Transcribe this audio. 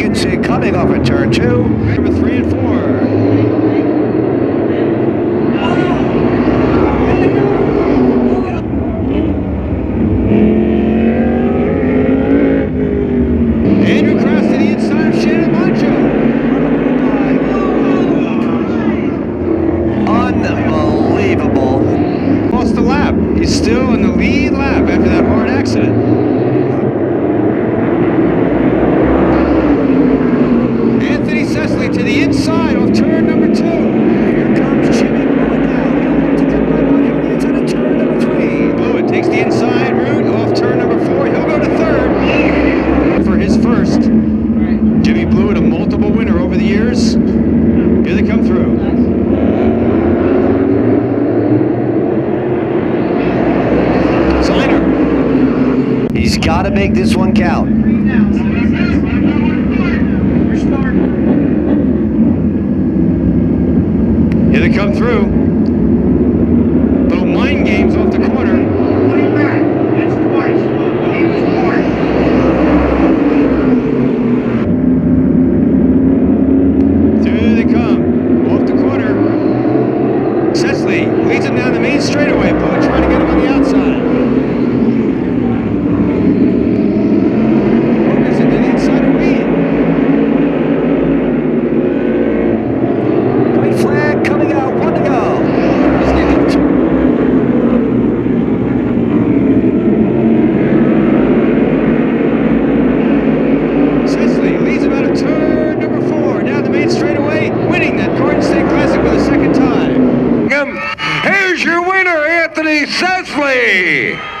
You can see coming off at turn two. Got to make this one count. Here they come through. Little mind games off the corner. leads him down the main straightaway, Bo, trying to get him on the outside. Sesely.